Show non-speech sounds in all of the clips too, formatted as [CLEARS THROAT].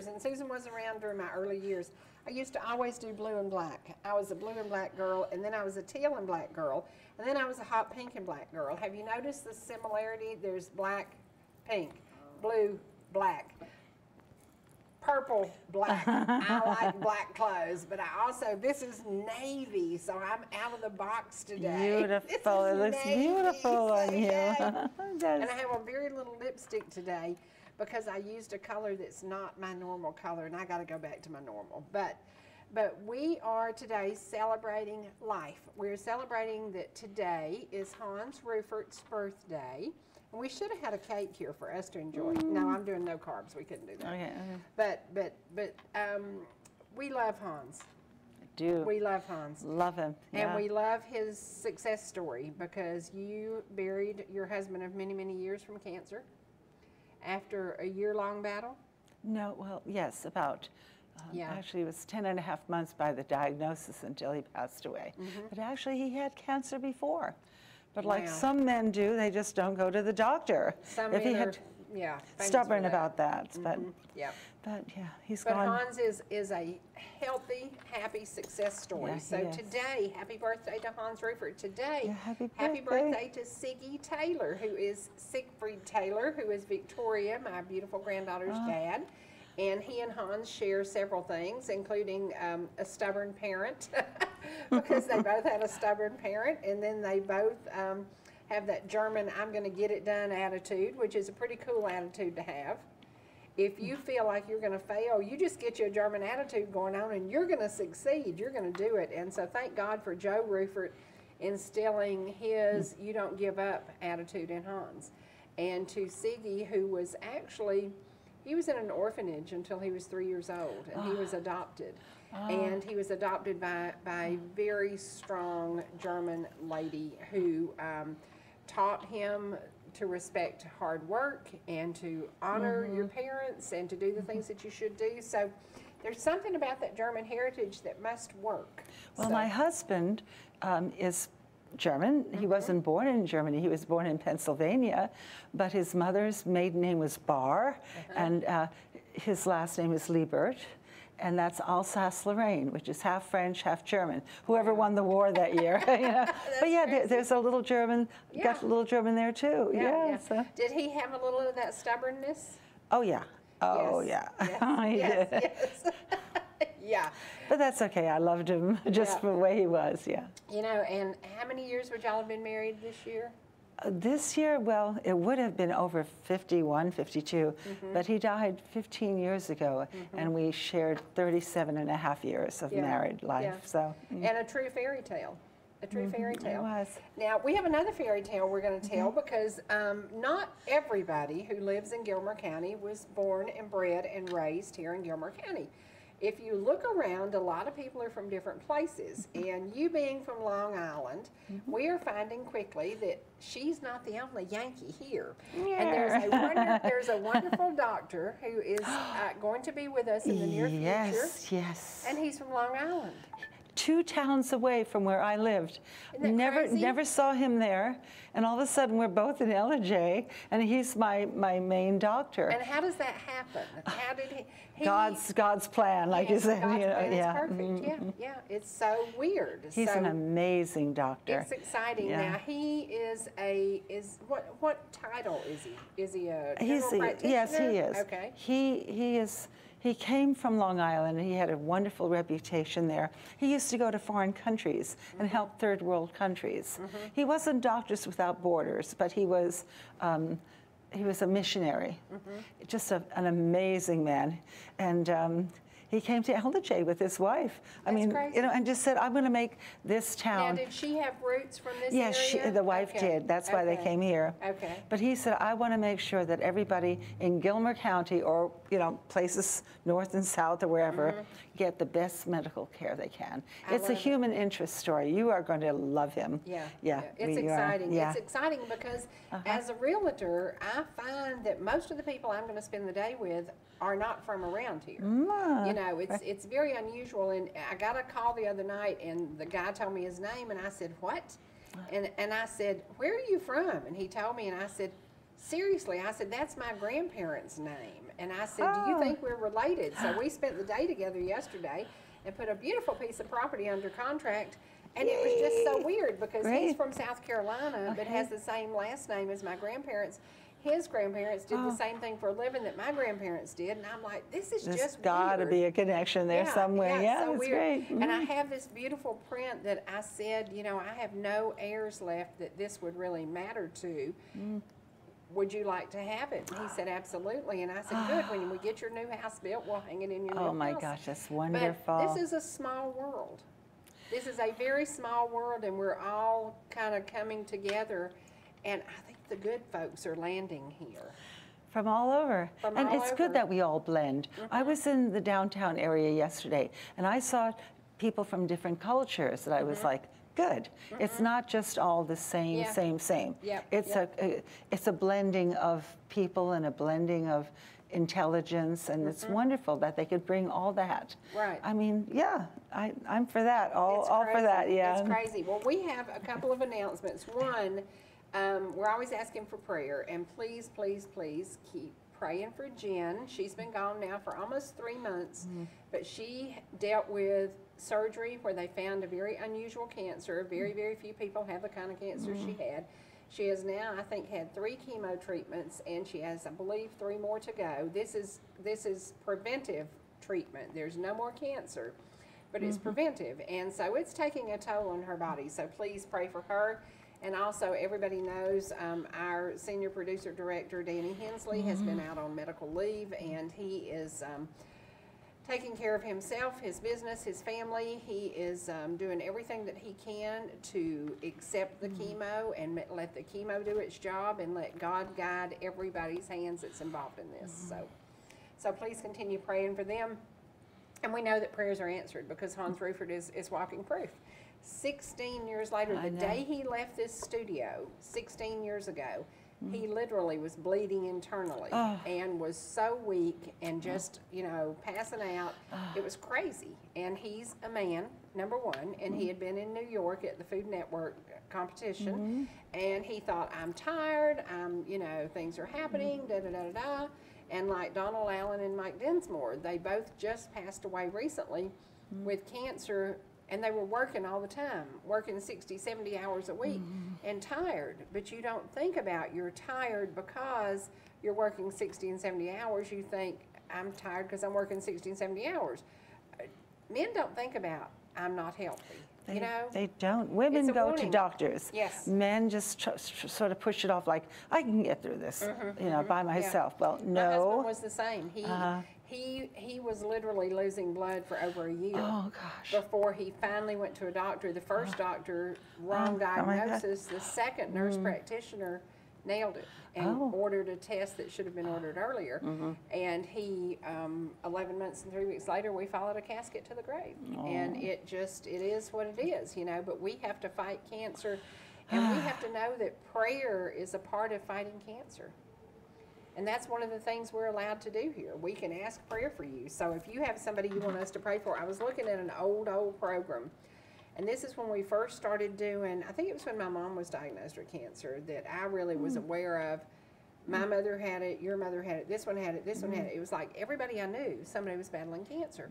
years, and Susan was around during my early years. I used to always do blue and black. I was a blue and black girl, and then I was a teal and black girl, and then I was a hot pink and black girl. Have you noticed the similarity? There's black, pink, blue, black purple, black. I [LAUGHS] like black clothes, but I also this is navy, so I'm out of the box today. [LAUGHS] Beautiful. It looks navy, beautiful on [LAUGHS] you. and I have a very little lipstick today because I used a color that's not my normal color, and I got to go back to my normal. But but we are today celebrating life. We're celebrating that today is Hans Rueffert's birthday. And we should have had a cake here for us to enjoy. Mm. No, I'm doing no carbs. We couldn't do that. Okay. okay. But but but um, we love Hans. I do. We love Hans. Love him. Yeah. And we love his success story because you buried your husband of many many years from cancer after a year long battle. No, well, yes, about. Um, yeah. Actually, it was 10 and a half months by the diagnosis until he passed away. Mm -hmm. But actually, he had cancer before. But like some men do, they just don't go to the doctor. Some if he had yeah, stubborn that. about that, mm -hmm. but yeah, but yeah, he's but gone. Hans is is a healthy, happy success story. Yeah, so today, happy birthday to Hans Rueffert. Today, yeah, happy, birthday. happy birthday to Siggy Taylor, who is Siegfried Taylor, who is Victoria, my beautiful granddaughter's oh. dad. And he and Hans share several things, including um, a stubborn parent, [LAUGHS] because they [LAUGHS] both had a stubborn parent, and then they both um, have that German "I'm going to get it done" attitude, which is a pretty cool attitude to have. If you feel like you're going to fail, you just get your German attitude going on, and you're going to succeed. You're going to do it. And so, thank God for Joe Rueffert instilling his "you don't give up" attitude in Hans, and to Siggy, who was actually he was in an orphanage until he was three years old, and he was ah. adopted. Oh. And he was adopted by, by a very strong German lady who um, taught him to respect hard work and to honor mm-hmm. your parents and to do the things that you should do. So there's something about that German heritage that must work. Well, so. my husband um, is German. Mm-hmm. He wasn't born in Germany. He was born in Pennsylvania, but his mother's maiden name was Bar, uh-huh. and uh, his last name is Lebert. And that's Alsace-Lorraine, which is half French, half German. Whoever won the war that year, [LAUGHS] you know. [LAUGHS] but yeah, there, there's a little German. Yeah. Got a little German there too. Yeah. yeah, yeah. So. Did he have a little of that stubbornness? Oh yeah. Oh yes. yeah. Yes. [LAUGHS] yes. yes. yeah. But that's okay. I loved him just yeah. the way he was, yeah. You know, and how many years would y'all have been married this year? This year, well, it would have been over 51, 52, mm -hmm. but he died 15 years ago, mm -hmm. and we shared 37 and a half years of yeah. married life. Yeah. So, mm. And a true fairy tale. A true -hmm. fairy tale. It was. Now, we have another fairy tale we're going to tell mm-hmm. because um, not everybody who lives in Gilmer County was born and bred and raised here in Gilmer County if you look around, a lot of people are from different places. And you being from Long Island, mm-hmm. we are finding quickly that she's not the only Yankee here. Yeah. And there's a, wonder, [LAUGHS] there's a wonderful doctor who is uh, going to be with us in the near yes, future. Yes, yes. And he's from Long Island two towns away from where I lived. Never, crazy? never saw him there, and all of a sudden we're both in Ellijay, and he's my my main doctor. And how does that happen? [SIGHS] How did he? he God's God's plan, like yes, you said. God's you know, plan yeah. perfect. Mm -hmm. Yeah, yeah. It's so weird. He's so an amazing doctor. It's exciting. Yeah. Now he is a is what what title is he? Is he a general He's practitioner? yes, he is. Okay. He he is he came from Long Island and he had a wonderful reputation there. He used to go to foreign countries and mm-hmm. help third world countries. Mm -hmm. He wasn't Doctors Without Borders, but he was. Um, he was a missionary, mm -hmm. just a, an amazing man, and um, he came to Ellijay with his wife. That's I mean, crazy. you know, and just said, "I'm going to make this town." Now, did she have roots from this? Yes, the wife okay. did. That's okay. why they came here. Okay. But he said, "I want to make sure that everybody in Gilmer County, or you know, places north and south or wherever, mm -hmm. Get the best medical care they can." I it's a human it. interest story. You are going to love him. Yeah. Yeah. yeah. It's exciting. Yeah. It's exciting because uh -huh. as a realtor, I find that most of the people I'm going to spend the day with are not from around here. Mm. You know, it's it's very unusual. And I got a call the other night, and the guy told me his name, and I said, "What?" And and I said, "Where are you from?" And he told me, and I said, seriously, I said, that's my grandparents' name. And I said, do you Oh. think we're related? So we spent the day together yesterday and put a beautiful piece of property under contract. And it was just so weird because he's from South Carolina, but has the same last name as my grandparents. His grandparents did Oh. the same thing for a living that my grandparents did. And I'm like, this is There's just got to be a connection there Yeah, somewhere. Yeah, so it's weird. great. And I Mhm. have this beautiful print that I said, you know, I have no heirs left that this would really matter to. Mm. Would you like to have it? He said, absolutely. And I said, good. When we get your new house built, we'll hang it in your oh new house. Oh my gosh, that's wonderful. But this is a small world. This is a very small world, and we're all kind of coming together. And I think the good folks are landing here. From all over. From and all it's over. good that we all blend. I mm-hmm. was in the downtown area yesterday and I saw people from different cultures that I was mm-hmm. like, good. It's not just all the same, Yeah. same, same. Yep, It's yep. a, a it's a blending of people and a blending of intelligence and it's wonderful that they could bring all that. Right. I mean, yeah, I, I'm for that. All, It's all for that, yeah. It's crazy. Well, we have a couple of announcements. One, um, we're always asking for prayer, and please, please, please keep praying for Jen. She's been gone now for almost three months, Mm-hmm. but she dealt with surgery where they found a very unusual cancer. Very, very few people have the kind of cancer she Mm-hmm. had. She has now, I think, had three chemo treatments, and she has, I believe, three more to go. This is this is preventive treatment. There's no more cancer but it's preventive. And so it's taking a toll on her body. So please pray for her. And also, everybody knows um, our senior producer director, Danny Hensley, has been out on medical leave and he is um, taking care of himself, his business, his family. He is um, doing everything that he can to accept the mm-hmm. chemo and let the chemo do its job and let God guide everybody's hands that's involved in this. Mm-hmm. So, so please continue praying for them. And we know that prayers are answered because Hans mm-hmm. Rueffert is, is walking proof. 16 years later, I the know. day he left this studio, 16 years ago, he literally was bleeding internally Oh. and was so weak and just, you know, passing out. Ah. It was crazy. And he's a man, number one, and he had been in New York at the Food Network competition. Mm-hmm. And he thought, I'm tired, I'm, you know, things are happening, mm-hmm. da da da da da. And like Donald Allen and Mike Densmore, they both just passed away recently mm-hmm. with cancer and they were working all the time, working 60, 70 hours a week and tired. But you don't think about you're tired because you're working 60 and 70 hours. You think, I'm tired because I'm working 60 and 70 hours. Uh, Men don't think about, I'm not healthy. They, you know? they don't. Women go warning. to doctors. Yes. Men just sort of push it off like, I can get through this, you know, by Mm-hmm, Yeah. myself. Well, My husband no. was the same. He, Uh-huh. He, he was literally losing blood for over a year. Oh, gosh. before he finally went to a doctor. The first doctor, wrong Oh, oh diagnosis. The second nurse practitioner nailed it and Oh. ordered a test that should have been ordered [GASPS] earlier. And he, um, 11 months and three weeks later, we followed a casket to the grave. And it just, it is what it is, you know. But we have to fight cancer, and we [SIGHS] have to know that prayer is a part of fighting cancer. And that's one of the things we're allowed to do here. We can ask prayer for you. So if you have somebody you want us to pray for, I was looking at an old, old program. And this is when we first started doing, I think it was when my mom was diagnosed with cancer that I really was mm. aware of. My mm. mother had it, your mother had it, this one had it, this one had mm. it. It was like everybody I knew, somebody was battling cancer.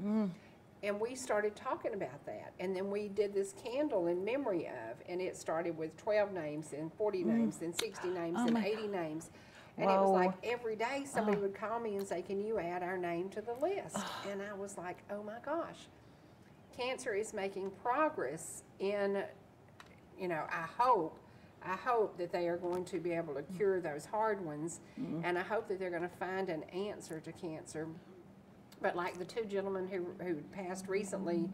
And we started talking about that. And then we did this candle in memory of, and it started with 12 names, and 40 names, and 60 names, Oh and my 80 names. And it was like every day somebody would call me and say, Can you add our name to the list? And I was like, Oh my gosh. Cancer is making progress in, you know, I hope, I hope that they are going to be able to cure those hard ones. And I hope that they're going to find an answer to cancer. But like the two gentlemen who, who passed recently,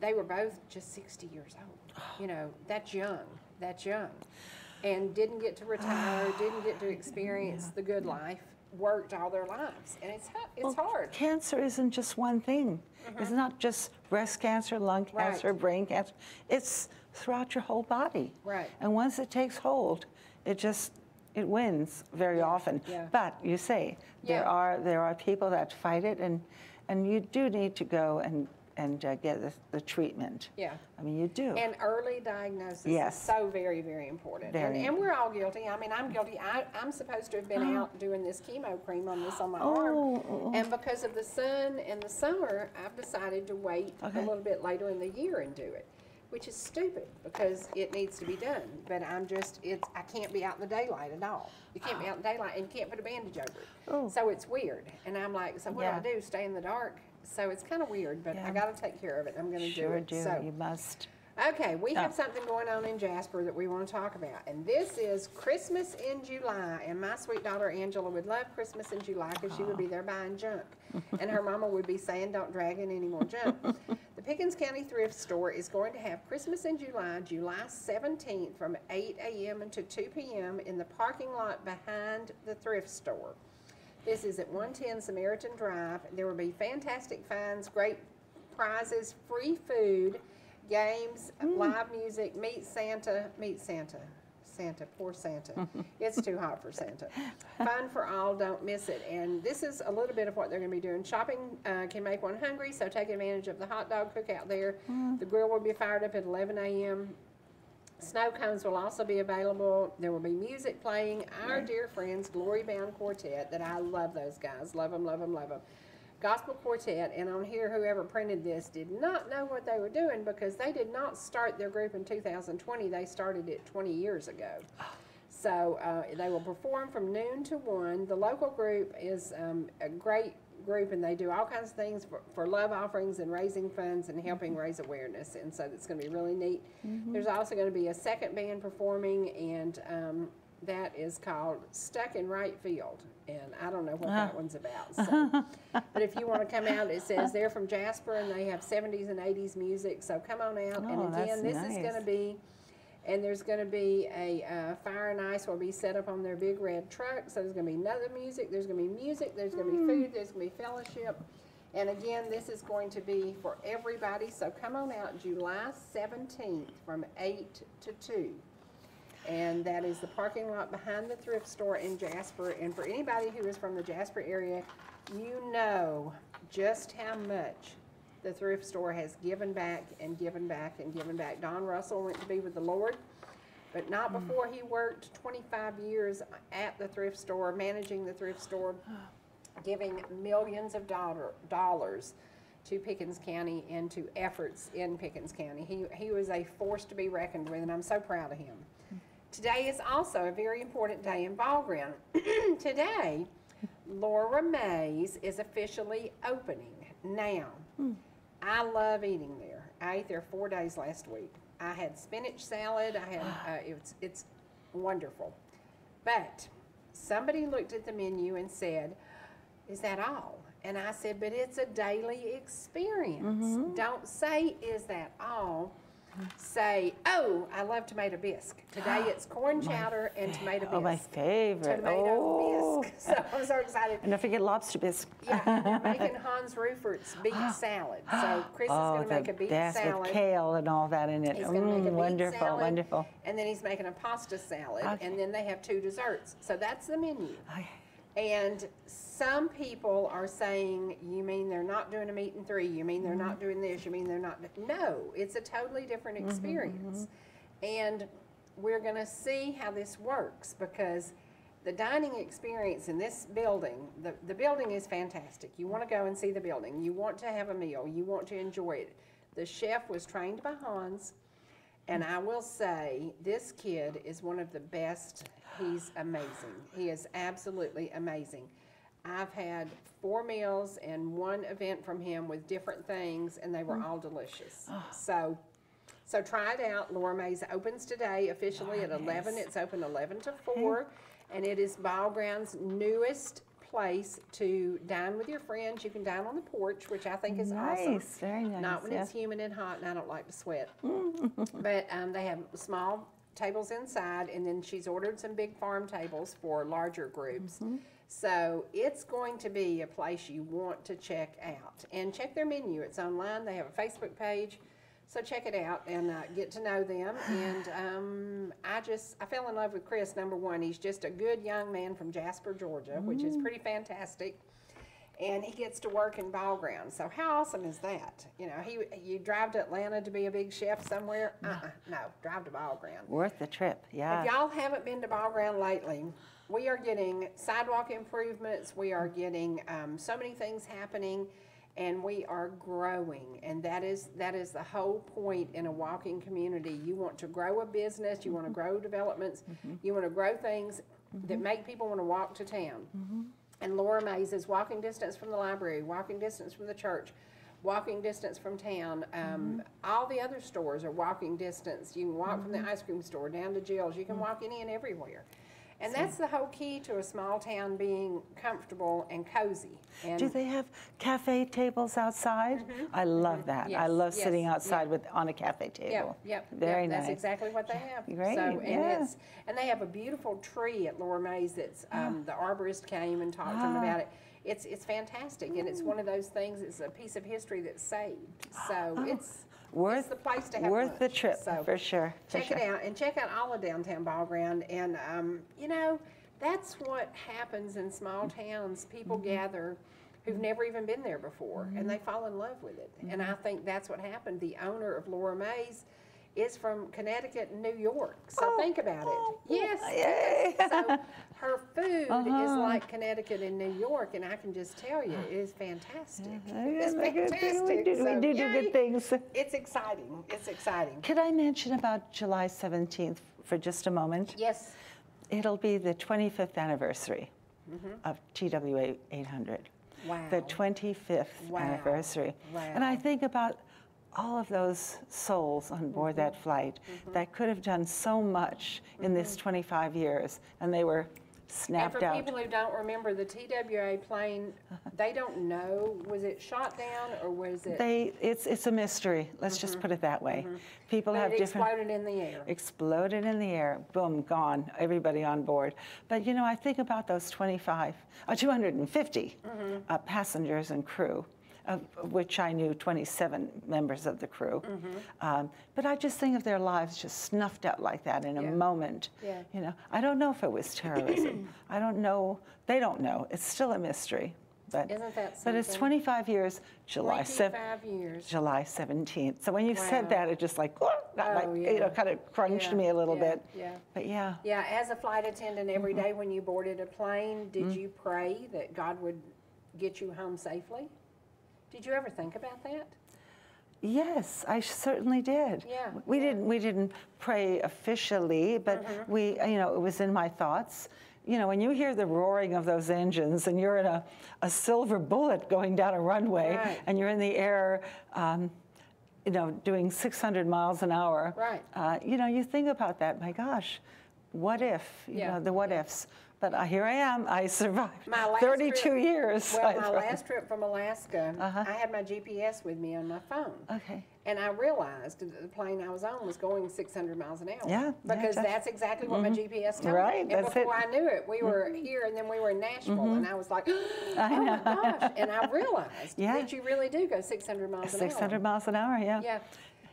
they were both just 60 years old. You know, that's young. That's young. And didn't get to retire, [SIGHS] didn't get to experience the good life, worked all their lives. And it's, it's Well, hard. Cancer isn't just one thing. Mm-hmm. It's not just breast cancer, lung Right. cancer, brain cancer. It's throughout your whole body. Right. And once it takes hold, it just it wins very often. yeah. But you say there are there are people that fight it, and and you do need to go and and uh, get the, the treatment. Yeah. I mean, you do. And early diagnosis Yes. is so very, very important. Very. And, and we're all guilty. I mean, I'm guilty. I, I'm supposed to have been out doing this chemo cream on this on my Oh, arm. oh, oh. And because of the sun and the summer, I've decided to wait Okay. a little bit later in the year and do it, which is stupid because it needs to be done. But I'm just, it's, I can't be out in the daylight at all. You can't be out in the daylight and you can't put a bandage over it. Oh. So it's weird. And I'm like, so what Yeah. do I do? Stay in the dark? So it's kind of weird, but I got to take care of it. I'm going to sure do it. Sure do. So. You must. Okay, we have Oh. something going on in Jasper that we want to talk about, and this is Christmas in July. And my sweet daughter Angela would love Christmas in July because she would be there buying junk, [LAUGHS] and her mama would be saying, "Don't drag in any more junk." [LAUGHS] the Pickens County Thrift Store is going to have Christmas in July, July 17th, from 8 a.m. until 2 p.m. in the parking lot behind the thrift store. This is at 110 Samaritan Drive. There will be fantastic finds, great prizes, free food, games, live music, meet Santa, meet Santa. Santa, poor Santa. [LAUGHS] it's too hot for Santa. Fun for all, don't miss it. And this is a little bit of what they're going to be doing. Shopping uh, can make one hungry, so take advantage of the hot dog cookout there. The grill will be fired up at 11 a.m. Snow cones will also be available. There will be music playing. Our dear friends, Glory Bound Quartet, that I love those guys. Love them, love them, love them. Gospel Quartet, and on here, whoever printed this did not know what they were doing because they did not start their group in 2020. They started it 20 years ago. So uh, they will perform from noon to one. The local group is um, a great group, and they do all kinds of things for, for love offerings and raising funds and helping mm-hmm. raise awareness. And so it's going to be really neat. Mm-hmm. There's also going to be a second band performing, and um, that is called Stuck in Right Field. And I don't know what that ah. one's about. So. [LAUGHS] but if you want to come out, it says they're from Jasper, and they have 70s and 80s music. So come on out. Oh, and again, this is going to be and there's going to be a uh, fire and ice will be set up on their big red truck. So there's going to be another music. There's going to be music. There's going to be food. There's going to be fellowship. And again, this is going to be for everybody. So come on out July 17th from 8 to 2. And that is the parking lot behind the thrift store in Jasper. And for anybody who is from the Jasper area, you know just how much the thrift store has given back and given back and given back. Don Russell went to be with the Lord, but not hmm. before he worked 25 years at the thrift store, managing the thrift store, giving millions of dollar, dollars to Pickens County and to efforts in Pickens County. He, he was a force to be reckoned with, and I'm so proud of him. Today is also a very important day in Ball Ground. [CLEARS THROAT] Today, Laura Mays is officially opening. Now, hmm. I love eating there. I ate there four days last week. I had spinach salad. I had [SIGHS] uh, it's it's wonderful, but somebody looked at the menu and said, "Is that all?" And I said, "But it's a daily experience. Don't say is that all." Say, "Oh, I love tomato bisque. Today [GASPS] it's corn chowder and tomato bisque." Oh, my favorite. Tomato oh. bisque. So I'm so excited. And don't forget lobster bisque. Yeah, they're [LAUGHS] making Hans Rueffert's beet [GASPS] salad. So Chris is oh, going to make a beet best salad. with kale and all that in it. He's going to make a Mm, beet wonderful, salad. wonderful. And then he's making a pasta salad. Okay. And then they have two desserts. So that's the menu. Okay. And some people are saying, you mean they're not doing a meat and three? You mean they're Mm-hmm. not doing this? You mean they're not? No, it's a totally different Mm-hmm, experience. And we're going to see how this works because the dining experience in this building, the, the building is fantastic. You want to go and see the building. You want to have a meal. You want to enjoy it. The chef was trained by Hans. And I will say, this kid is one of the best. He's amazing. He is absolutely amazing. I've had four meals and one event from him with different things, and they were mm. all delicious. Ah. So, so try it out. Laura Mays opens today officially at 11. It's open 11 to 4, and it is Ball Ground's newest place to dine with your friends. You can dine on the porch, which I think is awesome. Nice, very nice. Not when yeah. it's humid and hot, and I don't like to sweat. [LAUGHS] but um, they have small tables inside, and then she's ordered some big farm tables for larger groups. So it's going to be a place you want to check out. And check their menu. It's online. They have a Facebook page. So check it out and uh, get to know them. [SIGHS] And um, I just, I fell in love with Chris, number one. He's just a good young man from Jasper, Georgia, which is pretty fantastic. and he gets to work in Ball Grounds. So how awesome is that? You know, he you drive to Atlanta to be a big chef somewhere? Uh-uh, no, drive to Ball Ground. Worth the trip, yeah. If y'all haven't been to Ball Ground lately, we are getting sidewalk improvements. We are getting um, so many things happening, and we are growing. And that is that is the whole point in a walking community. You want to grow a business. You want to mm-hmm. grow developments. Mm-hmm. You want to grow things that mm-hmm. make people want to walk to town. And Laura Mays is walking distance from the library, walking distance from the church, walking distance from town. Um, All the other stores are walking distance. You can walk from the ice cream store down to Jill's. You can walk any and everywhere. And that's the whole key to a small town being comfortable and cozy. And Do they have cafe tables outside? I love that. I Yes, love sitting yes, outside with on a cafe table. yep. yep. Very yep, nice. That's exactly what they have. Great, So, and yeah. it's, and they have a beautiful tree at Laura Mays that's, um, the arborist came and talked to them Ah. about it. It's, it's fantastic, and it's one of those things, it's a piece of history that's saved. So it's, it's Oh, Worth, the place to have worth the trip, So for sure. for Check it out, and check out all of downtown Ball Ground, and, um, you know, that's what happens in small towns. People Mm-hmm. gather who've never even been there before, and they fall in love with it. And Mm-hmm. I think that's what happened. The owner of Laura Mays is from Connecticut and New York, so Oh, think about oh, it. Yes, yay. yes. So her food is Uh-huh. like Connecticut and New York, and I can just tell you, it is fantastic. It's Yeah, fantastic. We do, we do do good things. It's exciting. It's exciting. Could I mention about July 17th for just a moment? Yes. It'll be the 25th anniversary of TWA 800. Mm-hmm. Wow. The 25th Wow. anniversary. And I think about all of those souls on board Mm-hmm. that flight that could have done so much in this 25 years, and they were And snapped for out. people who don't remember, the TWA plane, [LAUGHS] they don't know, was it shot down or was it? They, it's, it's a mystery. Let's just put it that way. People Mm-hmm. But have it different. exploded in the air. exploded in the air, boom, gone, everybody on board. But you know, I think about those 25, uh, 250 Mm-hmm. uh, passengers and crew, of which I knew 27 members of the crew. Mm-hmm. Um, but I just think of their lives just snuffed out like that in a moment. Yeah. You know, I don't know if it was terrorism. [CLEARS THROAT] I don't know. They don't know. It's still a mystery. But, Isn't that but it's 25 years, July 7th. 25 years. July 17th. So when you said that, it just like, got like Oh, you know, kind of crunched Yeah, me a little yeah, bit. yeah. But yeah, Yeah, as a flight attendant, every Mm-hmm. day when you boarded a plane, did you pray that God would get you home safely? Did you ever think about that? yes, I certainly did. Yeah, We yeah. didn't we didn't pray officially, but Mm-hmm. we you know it was in my thoughts. You know, when you hear the roaring of those engines and you're in a, a silver bullet going down a runway Right. and you're in the air, um, you know, doing 600 miles an hour. Right. Uh, you know, you think about that. My gosh, what if? You Yeah, know, the what ifs. But uh, here I am. I [LAUGHS] survived My last 32 trip- years. Well, [LAUGHS] I my last trip from Alaska, Uh-huh. I had my GPS with me on my phone. Okay. And I realized that the plane I was on was going 600 miles an hour. Yeah, yeah, Because that's- that's exactly what my GPS told Right, me. that's and it. before I knew it, we were here and then we were in Nashville. And I was like, [GASPS] oh I my gosh. [LAUGHS] And I realized Yeah. that you really do go 600 miles an hour. 600 miles an hour, yeah. Yeah.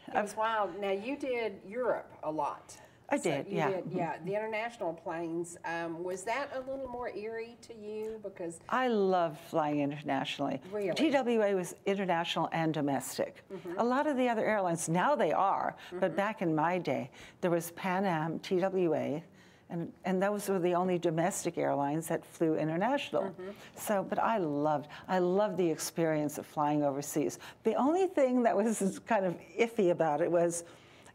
It was wild. Now, you did Europe a lot. I did, yeah. Did, yeah, the international planes. Um, was that a little more eerie to you? Because I love flying internationally. Really? TWA was international and domestic. Mm-hmm. A lot of the other airlines, now they are, but mm-hmm. back in my day, there was Pan Am, TWA, and, and those were the only domestic airlines that flew international. Mm-hmm. So, but I loved, I loved the experience of flying overseas. The only thing that was [LAUGHS] kind of iffy about it was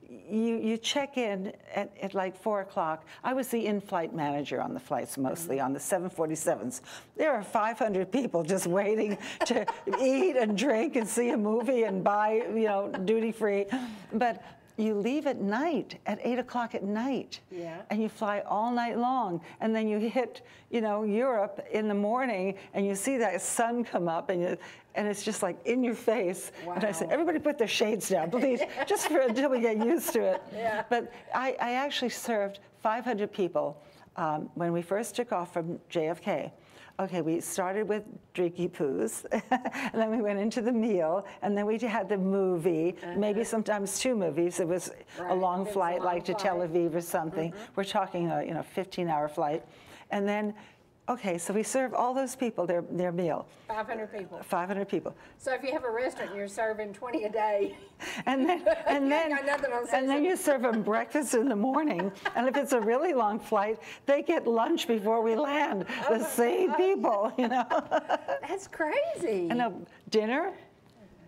you, you check in at, at like four o'clock. I was the in-flight manager on the flights mostly, mm-hmm. on the 747s. There are 500 people just waiting to [LAUGHS] eat and drink and see a movie and buy, you know, duty free. But you leave at night, at eight o'clock at night. Yeah. And you fly all night long. And then you hit, you know, Europe in the morning and you see that sun come up and you, and it's just like in your face. And I said, everybody put their shades down, please, [LAUGHS] just for until we get used to it. Yeah. But I, I actually served 500 people um, when we first took off from JFK. Okay, we started with drinky poos, [LAUGHS] and then we went into the meal, and then we had the movie, maybe sometimes two movies. It was Uh-huh. Right, a long it's a flight, long like to Tel. Aviv or something. We're talking a you know 15-hour flight, and then Okay, so we serve all those people their, their meal, 500 people. 500 people. So if you have a restaurant you're serving 20 a day, [LAUGHS] And then, [LAUGHS] and You then, ain't got nothing on and then you serve them breakfast in the morning. And if it's a really long flight, they get lunch before we land. Oh The same people, you know. [LAUGHS] that's crazy. And a dinner,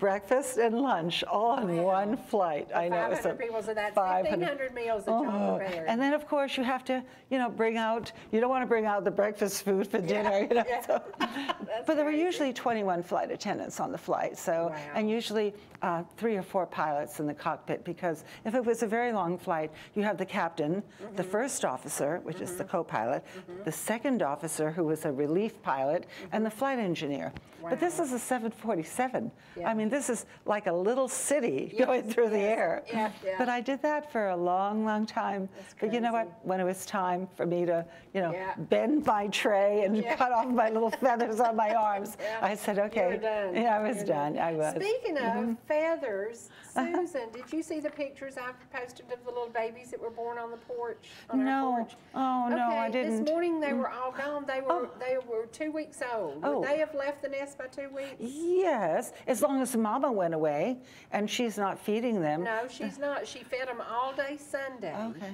breakfast, and lunch all on one flight. I know. it's 500 a people, so that's 500 1,500 meals that Oh. And then, of course, you have to, you know, bring out, you don't want to bring out the breakfast food for dinner, you know. yeah. so- [LAUGHS] But there were usually 21 flight attendants on the flight, so, Wow. and usually uh, three or four pilots in the cockpit, because if it was a very long flight, you have the captain, the Mm-hmm. first officer, which is the co-pilot, the second officer, who was a relief pilot, and the flight engineer. But this is a 747. Yeah. I mean, this is like a little city Yes, going through the air. Yeah, yeah. But I did that for a long, long time. But you know what? When it was time for me to, you know, Yeah. bend my tray and cut off my little feathers on my [LAUGHS] arms. I said, okay. done. Yeah, I was You're done. I was. Speaking of feathers, [LAUGHS] Susan, did you see the pictures I've posted of the little babies that were born on the porch? On No. Porch? Oh, no, I didn't. Mm. This morning they were all gone. They were they were two weeks old. Oh. Would they have left the nest by two weeks? Yes, as long as mama went away and she's not feeding them. No, she's not. She fed them all day Sunday. Okay.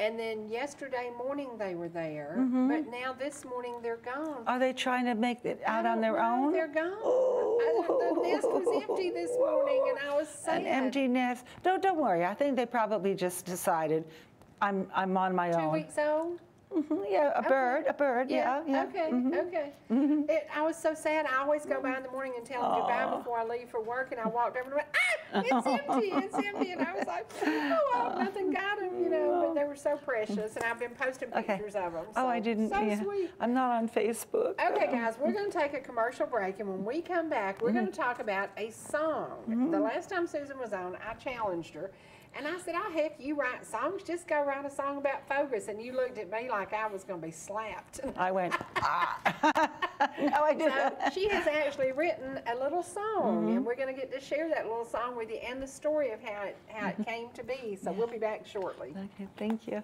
And then yesterday morning they were there, Mm-hmm. but now this morning they're gone. Are they trying to make it out on their know. own? They're gone. I- the nest was empty this morning, and I was sad. An empty nest. No, don't worry. I think they probably just decided, I'm, I'm on my Two own. weeks old. Mhm, Yeah, a bird, a bird. Yeah, yeah. Mm-hmm. Okay, okay. It, I was so sad. I always go by in the morning and tell them goodbye before I leave for work. And I walked over and went, ah, it's [LAUGHS] empty, it's empty. And I was like, oh, well, nothing got them, you know. But they were so precious, and I've been posting Okay. pictures of them. Oh, I didn't. So yeah. sweet. I'm not on Facebook. Okay, guys, we're going to take a commercial break, and when we come back, we're going to talk about a song. The last time Susan was on, I challenged her, and I said, "Oh heck, you write songs? Just go write a song about FOGAS." And you looked at me like I was going to be slapped. [LAUGHS] I went, ah. [LAUGHS] no, I didn't. So she has actually written a little song, and we're going to get to share that little song with you and the story of how it how it came to be. So we'll be back shortly. Okay, thank you.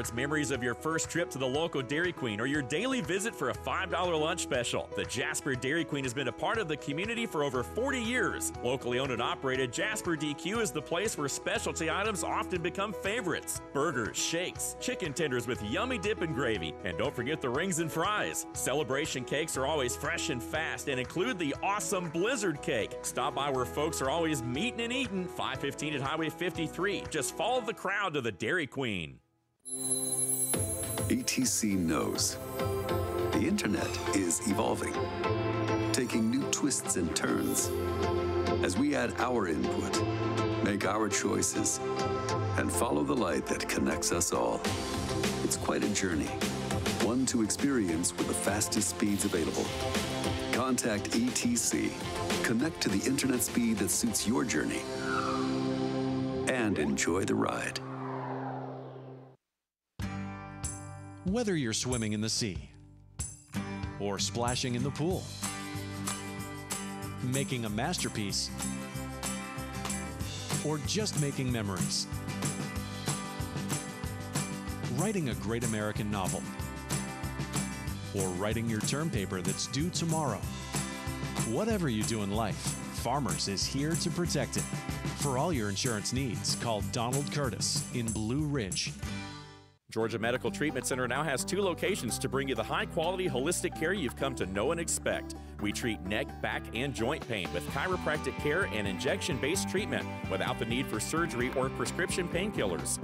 It's memories of your first trip to the local Dairy Queen or your daily visit for a $5 lunch special, the Jasper Dairy Queen has been a part of the community for over 40 years. Locally owned and operated, Jasper DQ is the place where specialty items often become favorites. Burgers, shakes, chicken tenders with yummy dip and gravy, and don't forget the rings and fries. Celebration cakes are always fresh and fast and include the awesome Blizzard cake. Stop by where folks are always meeting and eating. 515 at Highway 53. Just follow the crowd to the Dairy Queen. ETC knows the internet is evolving, taking new twists and turns. As we add our input, make our choices, and follow the light that connects us all. It's quite a journey, one to experience with the fastest speeds available. Contact ETC. Connect to the internet speed that suits your journey and enjoy the ride. Whether you're swimming in the sea or splashing in the pool, making a masterpiece, or just making memories, writing a great American novel, or writing your term paper that's due tomorrow. Whatever you do in life, Farmers is here to protect it. For all your insurance needs, call Donald Curtis in Blue Ridge. Georgia Medical Treatment Center now has two locations to bring you the high quality holistic care you've come to know and expect. We treat neck, back, and joint pain with chiropractic care and injection based treatment without the need for surgery or prescription painkillers.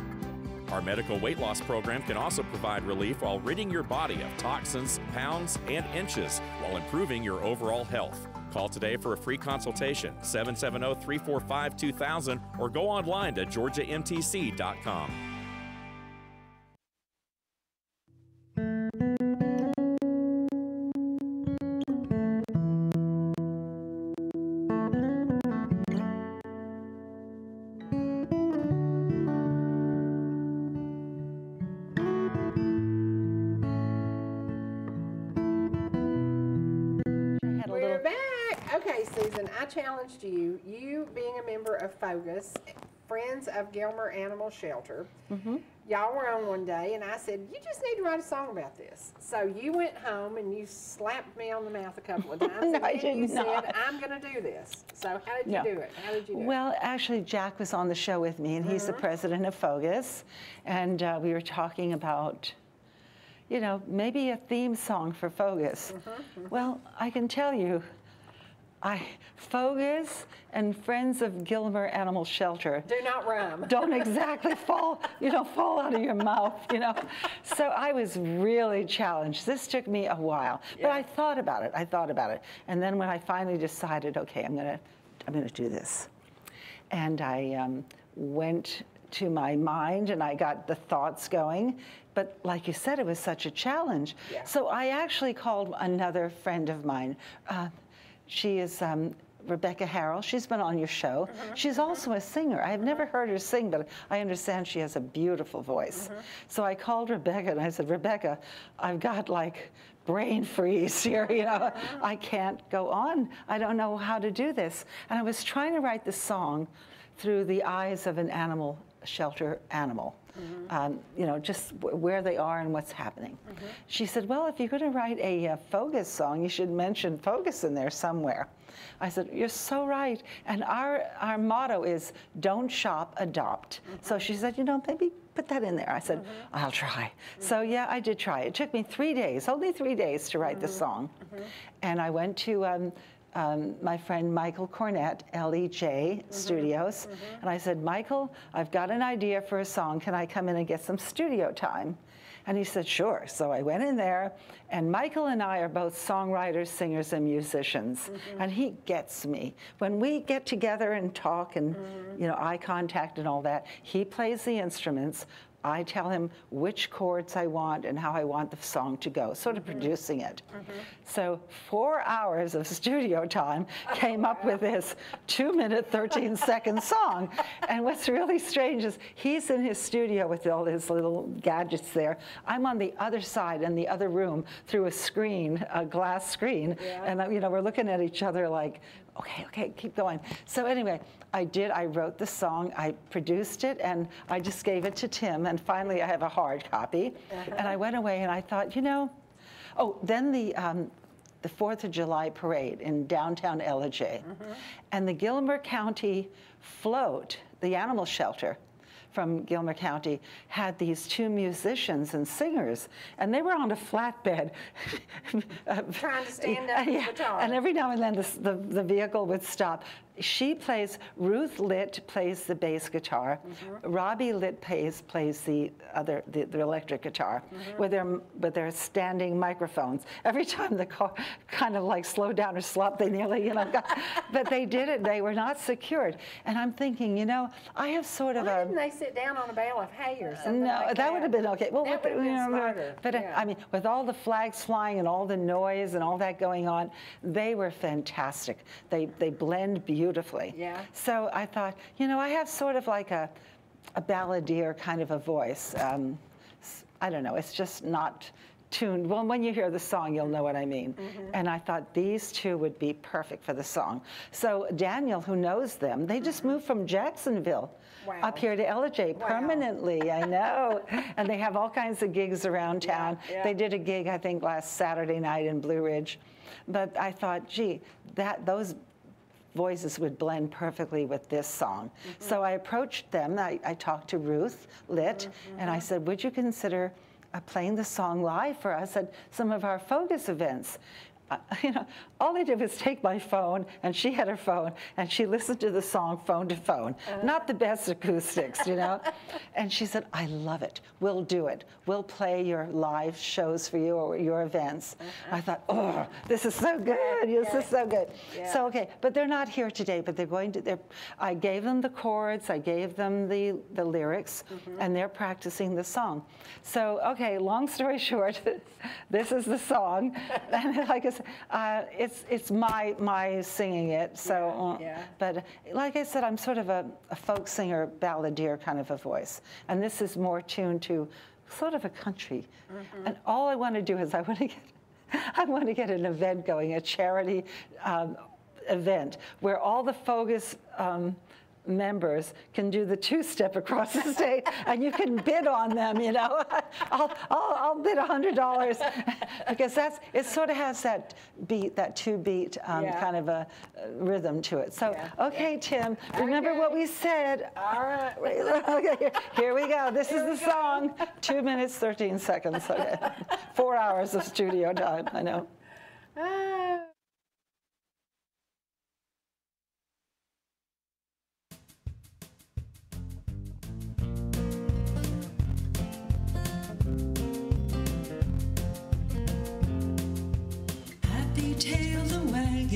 Our medical weight loss program can also provide relief while ridding your body of toxins, pounds, and inches while improving your overall health. Call today for a free consultation, 770 345 2000, or go online to georgiamtc.com. Susan, I challenged you, you being a member of FOGAS, Friends of Gilmer Animal Shelter. Mm-hmm. Y'all were on one day, and I said, You just need to write a song about this. So you went home and you slapped me on the mouth a couple of [LAUGHS] times. No, and I then you not. said, I'm going to do this. So how did you No. do it? How did you do it? Well, actually, Jack was on the show with me, and he's the president of FOGAS, and uh, we were talking about, you know, maybe a theme song for FOGAS. Well, I can tell you, I FOGAS and Friends of Gilmer Animal Shelter Do not rhyme. don't exactly fall, you know, fall out of your mouth, you know. So I was really challenged. This took me a while, but I thought about it. I thought about it, and then when I finally decided, okay, I'm gonna, I'm gonna do this, and I um, went to my mind and I got the thoughts going. But like you said, it was such a challenge. Yeah. So I actually called another friend of mine. Uh, she is um, Rebecca Harrell. She's been on your show. Uh-huh. She's also a singer. I've never heard her sing, but I understand she has a beautiful voice. Uh-huh. So I called Rebecca and I said, Rebecca, I've got like brain freeze here, you know. Uh-huh. I can't go on. I don't know how to do this. And I was trying to write the song through the eyes of an animal shelter animal. Um, you know, just w- where they are and what's happening. She said, Well, if you're going to write a uh, FOGAS song, you should mention FOGAS in there somewhere. I said, You're so right. And our, our motto is don't shop, adopt. So she said, You know, maybe put that in there. I said, I'll try. So yeah, I did try. It took me three days, only three days to write the song. And I went to um, um, my friend Michael Cornett, LEJ mm-hmm. Studios, mm-hmm. and I said, Michael, I've got an idea for a song. Can I come in and get some studio time? And he said, sure. So I went in there, and Michael and I are both songwriters, singers, and musicians. Mm-hmm. And he gets me. When we get together and talk and, you know, eye contact and all that, he plays the instruments. I tell him which chords I want and how I want the song to go, sort of producing it. So four hours of studio time came up with this two minute, 13 [LAUGHS] second song. And what's really strange is he's in his studio with all his little gadgets there. I'm on the other side in the other room through a screen, a glass screen. And, uh, you know, we're looking at each other like, okay, okay, keep going. So anyway, I did, I wrote the song, I produced it, and I just gave it to Tim, and finally I have a hard copy. And I went away and I thought, you know, oh, then the, um, the Fourth of July parade in downtown Ellijay, and the Gilmer County float, the animal shelter, from Gilmer County had these two musicians and singers, and they were on a flatbed. Trying to stand [LAUGHS] up yeah. And every now and then the, the, the vehicle would stop. She plays, Ruth Litt plays the bass guitar. Mm-hmm. Robbie Litt plays, plays the other, the, the electric guitar Mm-hmm. with, their, with their standing microphones. Every time the car [LAUGHS] kind of like slowed down or stopped, they nearly, you know, [LAUGHS] got, but they did it. They were not secured. And I'm thinking, you know, I have sort of Why a. didn't they sit down on a bale of hay or something No, like that would have been okay. Well, That would have been know, smarter, But uh, yeah. I mean, with all the flags flying and all the noise and all that going on, they were fantastic. They they blend beautifully. Yeah. So I thought, you know, I have sort of like a a balladeer kind of a voice. Um, I don't know. It's just not tuned. Well, when you hear the song, you'll know what I mean. Mm-hmm. And I thought these two would be perfect for the song. So Daniel, who knows them, they just moved from Jacksonville. Wow. up here to Ellijay Wow. permanently. I know. [LAUGHS] and they have all kinds of gigs around town. yeah. They did a gig, I think, last Saturday night in Blue Ridge. But I thought, gee, that those voices would blend perfectly with this song. So I approached them. I, I talked to Ruth Litt, and I said, would you consider uh, playing the song live for us at some of our FOGAS events? Uh, [LAUGHS] you know, all I did was take my phone, and she had her phone, and she listened to the song phone to phone. Not the best acoustics, you know. [LAUGHS] and she said, "I love it. We'll do it. We'll play your live shows for you or your events." I thought, "Oh, this is so good. This is so good." So okay, but they're not here today. But they're going to. They're, I gave them the chords. I gave them the the lyrics, and they're practicing the song. So okay, long story [LAUGHS] short, this is the song, and like I said, uh, it's it's my my singing it. So, uh, yeah. but like I said, I'm sort of a, a folk singer, balladeer kind of a voice, and this is more tuned to sort of a country. And all I want to do is I want to get [LAUGHS] I want to get an event going, a charity. Um, event where all the FOGAS um, members can do the two-step across the state, and you can bid on them. You know, [LAUGHS] I'll I'll, I'll bid hundred dollars [LAUGHS] because that's it. Sort of has that beat, that two-beat um, Yeah. kind of a uh, rhythm to it. So, Yeah. okay, Tim, remember what we said. All right. okay, [LAUGHS] here, here we go. This is the song. Two minutes, 13 seconds. Okay. Four hours of studio time. I know. Ah.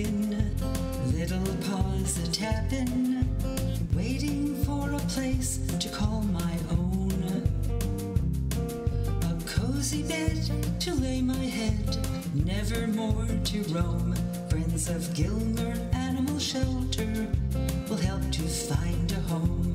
Wagging, little paws a tapping, waiting for a place to call my own. A cozy bed to lay my head, never more to roam. Friends of Gilmer Animal Shelter will help to find a home.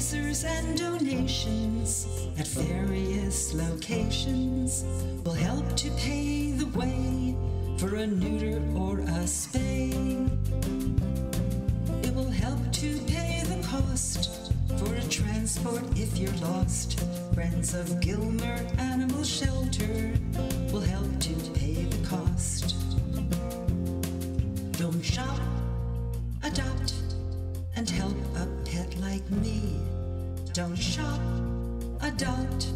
Fundraisers and donations at various locations will help to pay the way for a neuter or a spay. It will help to pay the cost for a transport if you're lost. Friends of Gilmer Animal Shelter Shop, adopt,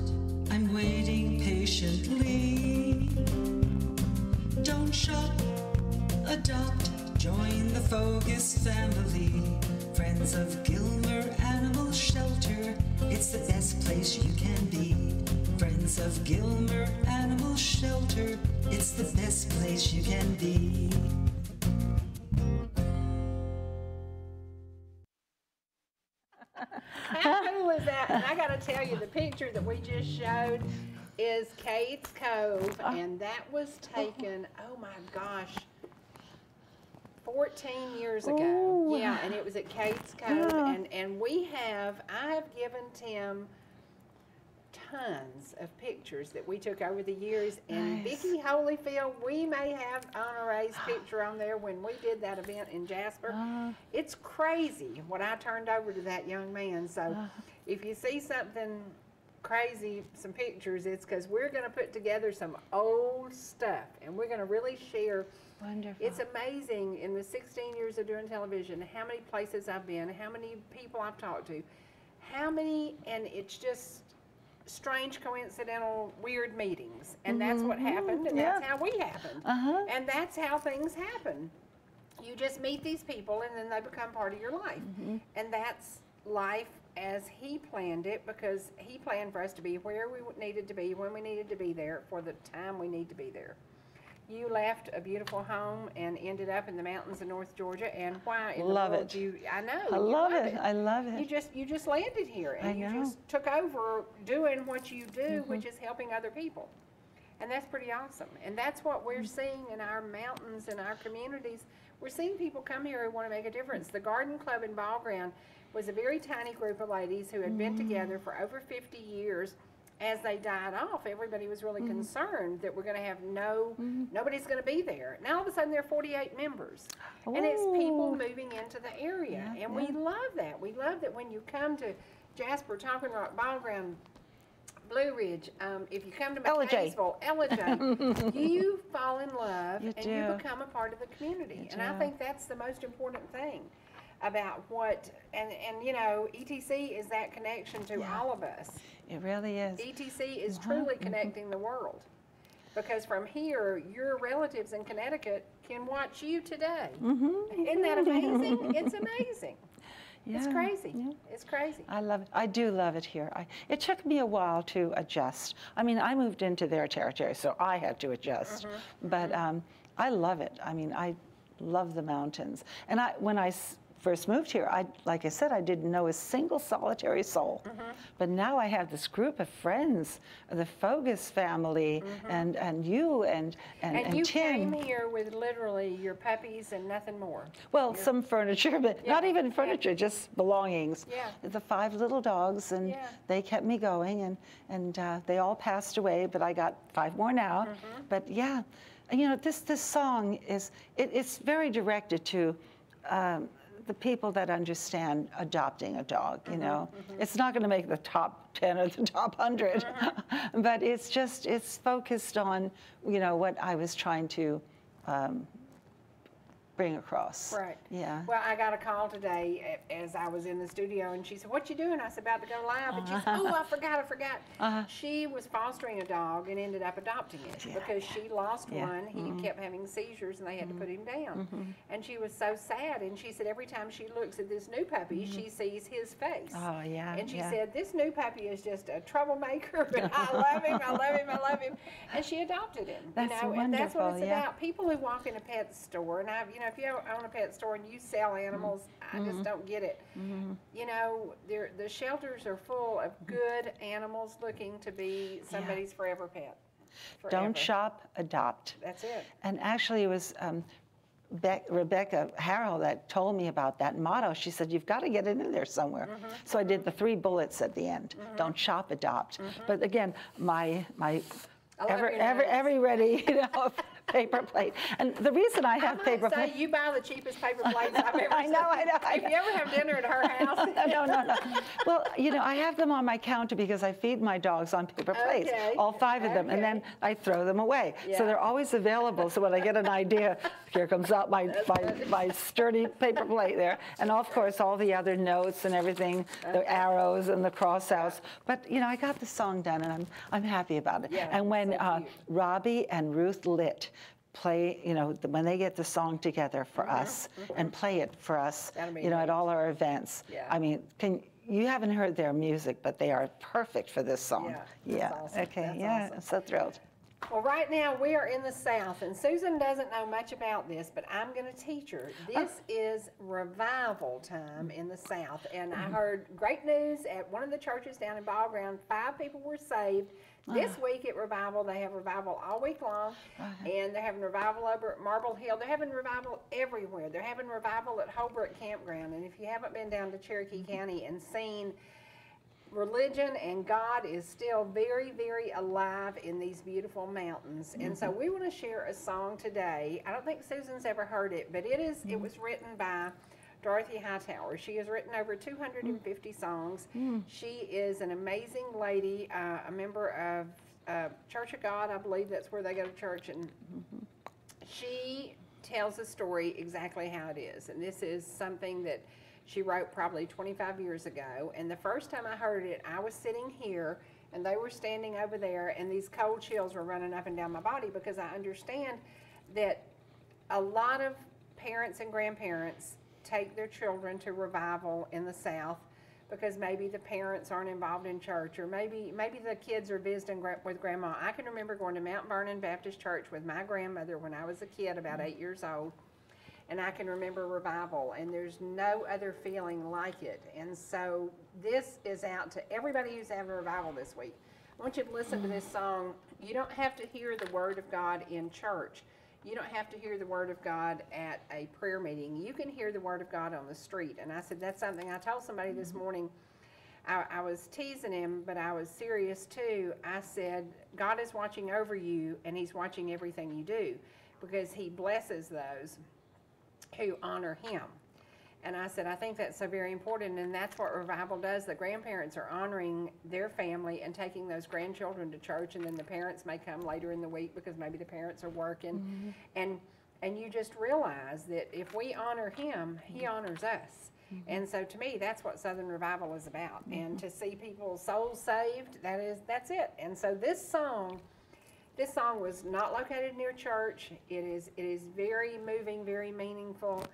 I'm waiting patiently. Don't shop, adopt, join the FOGAS family. Friends of Gilmer Animal Shelter, it's the best place you can be. Friends of Gilmer Animal Shelter, it's the best place you can be. Tell you, the picture that we just showed is Kate's Cove, uh. and that was taken, oh my gosh, 14 years ago. Ooh. Yeah, and it was at Kate's Cove, and, and we have, I have given Tim tons of pictures that we took over the years, and Nice. Vicki Holyfield, we may have Honoree's [GASPS] picture on there when we did that event in Jasper. Uh, It's crazy what I turned over to that young man. So Uh-huh. if you see something crazy, some pictures, it's because we're going to put together some old stuff and we're going to really share. wonderful. It's amazing in the 16 years of doing television how many places I've been, how many people I've talked to, how many, and it's just strange, coincidental, weird meetings. And that's what happened, and that's Mm-hmm. how we happened. Uh-huh. And that's how things happen you just meet these people and then they become part of your life. Mm-hmm. And that's life as he planned it because he planned for us to be where we needed to be when we needed to be there for the time we need to be there. You left a beautiful home and ended up in the mountains of North Georgia and why in Love the world it. you I know I you love it. I love it. You just you just landed here I and you know. Just took over doing what you do, which is helping other people. And that's pretty awesome. And that's what we're Mm. seeing in our mountains and our communities. We're seeing people come here who want to make a difference. The Garden Club in Ball Ground was a very tiny group of ladies who had been together for over 50 years. As they died off, everybody was really concerned that we're going to have no, nobody's going to be there. Now all of a sudden there are 48 members. And it's people moving into the area. Yeah, and we love that. We love that when you come to Jasper, Talking Rock, Ball Ground, Blue Ridge, um, if you come to Ellijay. McCaysville, [LAUGHS] you fall in love You and you become a part of the community. You and I think that's the most important thing about what, and, and you know, ETC is that connection to Yeah. all of us. It really is. ETC is Uh-huh, truly connecting the world. Because from here, your relatives in Connecticut can watch you today. Mm-hmm. Isn't that amazing? it's amazing. [LAUGHS] Yeah. It's crazy. yeah. It's crazy. I love it. I do love it here. I, it took me a while to adjust. I mean, I moved into their territory, so I had to adjust. But um, I love it. I mean, I love the mountains. And when I, when I first moved here, I, like I said, I didn't know a single solitary soul. But now I have this group of friends, the FOGAS family, and, and you and, and, And, and you Tim. came here with literally your puppies and nothing more. Well, some furniture, but not Yeah, even yeah. furniture, just belongings. Yeah. The five little dogs, and Yeah. they kept me going, and and uh, they all passed away, but I got five more now. Mm-hmm. But yeah, you know, this this song is it, it's very directed to. Um, the people that understand adopting a dog, Mm-hmm, you know, it's not going to make the top 10 or the top 100, Mm-hmm. [LAUGHS] but it's just, it's focused on, you know, what I was trying to um, bring across. Right. Yeah. Well, I got a call today as I was in the studio, and she said, "What you doing?" I said, "About to go live." And she said, uh-huh. "Oh, I forgot, I forgot." Uh-huh. She was fostering a dog and ended up adopting it Yeah, because she lost Yeah. one. He mm-hmm. kept having seizures, and they had to put mm-hmm. him down. Mm-hmm. And she was so sad. And she said, every time she looks at this new puppy, she sees his face. Oh, yeah, And she yeah. said, "This new puppy is just a troublemaker, [LAUGHS] but I love him. I love him. I love him." And she adopted him. That's you know, and that's what it's yeah. about people who walk in a pet store, and I've, you know, if you own a pet store and you sell animals, I Mm-hmm. just don't get it. You know, the shelters are full of good animals looking to be somebody's forever pet. Don't shop, adopt. That's it. And actually, it was um, Bec- Rebecca Harrell that told me about that motto. She said, You've got to get it in there somewhere. Mm-hmm. So I did the three bullets at the end don't shop, adopt. But again, my, my ever, ever, every ready [LAUGHS] you know, paper plate. And the reason I I have might paper say plate. you buy the cheapest paper [LAUGHS] plates I've ever I know, I know, I If you ever have dinner at her [LAUGHS] house, no, no, no. [LAUGHS] Well, you know, I have them on my counter because I feed my dogs on paper plates, Okay, all five of them, and then. I throw them away. Yeah. So they're always available. So when I get an idea, here comes out my, my, my sturdy paper plate there. And of course, all the other notes and everything, the arrows and the cross outs. But, you know, I got the song done and I'm, I'm happy about it. Yeah, and when so uh. Robbie and Ruth Litt, play, you know, the, when they get the song together for us and play it for us, Mm-hmm, you know, at all our events. Yeah. I mean, can you haven't heard their music, but they are perfect for this song. Yeah, yeah. awesome. Okay. That's yeah. awesome. I'm so thrilled. Well, right now we are in the South, and Susan doesn't know much about this, but I'm going to teach her. Uh, this is revival time in the South, and I mm-hmm. heard great news at one of the churches down in Ball Ground. Five people were saved. This uh-huh. week at Revival, they have revival all week long, uh-huh. and they're having revival over at Marble Hill. They're having revival everywhere. They're having revival at Holbrook Campground, and if you haven't been down to Cherokee mm-hmm. County and seen religion and God is still very, very alive in these beautiful mountains. And so mm-hmm. we want to share a song today. I don't think Susan's ever heard it, but it is it mm-hmm. was written by Dorothy Hightower. She has written over 250 mm. songs. Mm. She is an amazing lady, uh, a member of uh, Church of God, I believe that's where they go to church, and mm-hmm. she tells the story exactly how it is. And this is something that she wrote probably 25 years ago. And the first time I heard it, I was sitting here and they were standing over there, and these cold chills were running up and down my body because I understand that a lot of parents and grandparents take their children to revival in the South because maybe the parents aren't involved in church or maybe maybe the kids are visiting with grandma. I can remember going to Mount Vernon Baptist Church with my grandmother when I was a kid, about mm-hmm. eight years old. And I can remember revival, and there's no other feeling like it. And so this is out to everybody who's having revival this week. I want you to listen to this song. You don't have to hear the Word of God in church. You don't have to hear the Word of God at a prayer meeting. You can hear the Word of God on the street. And I said, that's something I told somebody this mm-hmm. morning. I, I was teasing him, but I was serious too. I said, God is watching over you, and He's watching everything you do because He blesses those who honor him. And I said, I think that's so very important, and that's what revival does. The grandparents are honoring their family and taking those grandchildren to church, and then the parents may come later in the week because maybe the parents are working, mm-hmm. and and you just realize that if we honor him, he mm-hmm. honors us. Mm-hmm. And so to me, that's what Southern Revival is about. And to see people's souls saved, that is that's it. And so this song this song was not located near church. It is it is very moving, very meaningful,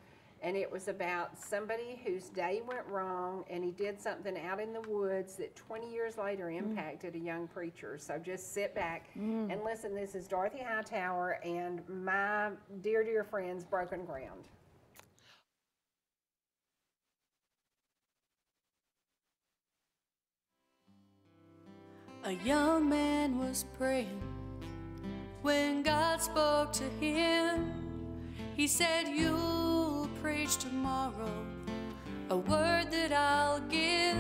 And it was about somebody whose day went wrong and he did something out in the woods that 20 years later mm. impacted a young preacher. So just sit back mm. and listen. This is Dorothy Hightower and my dear, dear friends, Broken Ground. A young man was praying when God spoke to him. He said, You'll preach tomorrow a word that I'll give.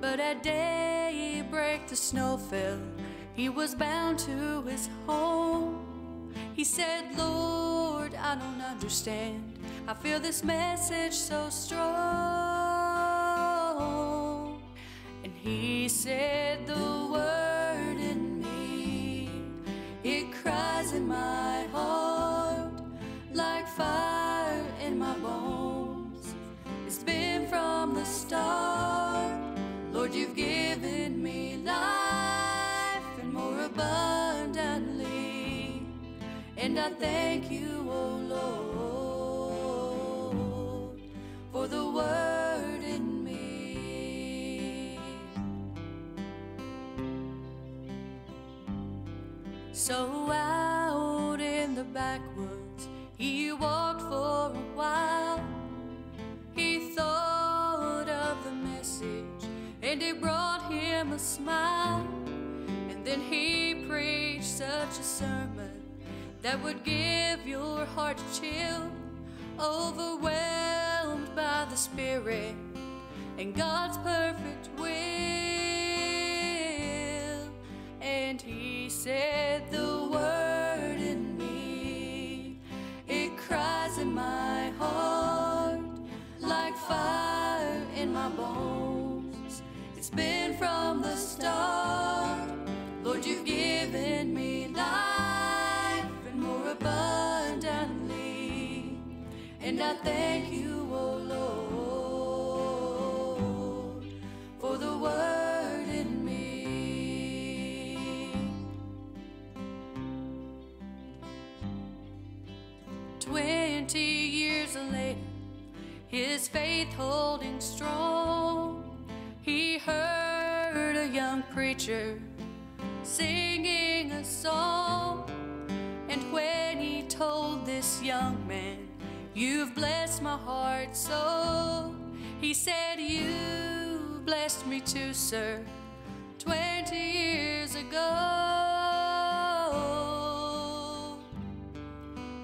But at daybreak the snow fell. He was bound to his home. He said, Lord, I don't understand. I feel this message so strong. And he said, The And I thank you, oh Lord, for the word in me. So out in the backwoods, he walked for a while. He thought of the message, and it brought him a smile. And then he preached such a sermon that would give your heart a chill, overwhelmed by the Spirit and God's perfect will. And he said, The word in me, it cries in my heart like fire in my bones. It's been from the start. I thank you, oh Lord, for the word in me. Twenty years later, his faith holding strong, he heard a young preacher singing a song. And when he told this young man, You've blessed my heart so, he said, You blessed me too, sir, 20 years ago.